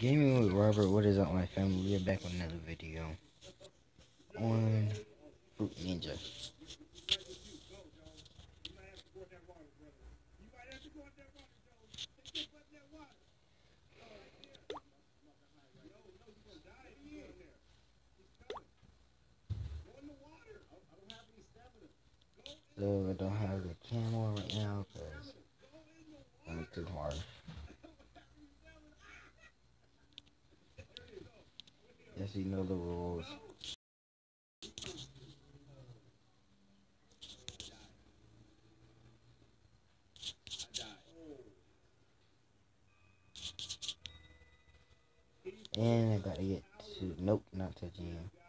Gaming with Robert, what is up my family? We are back with another video on Fruit Ninja. So I don't have the camera right now Yes, you know the rules. And I gotta get to, nope, not to GM.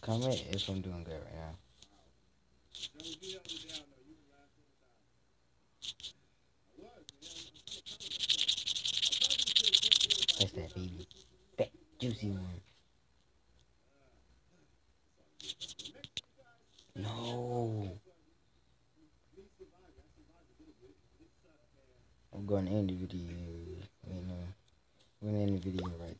Comment if I'm doing good right now. That's that baby. Fat, juicy one. No. I'm going to end the video. You know, I'm going to end the video right.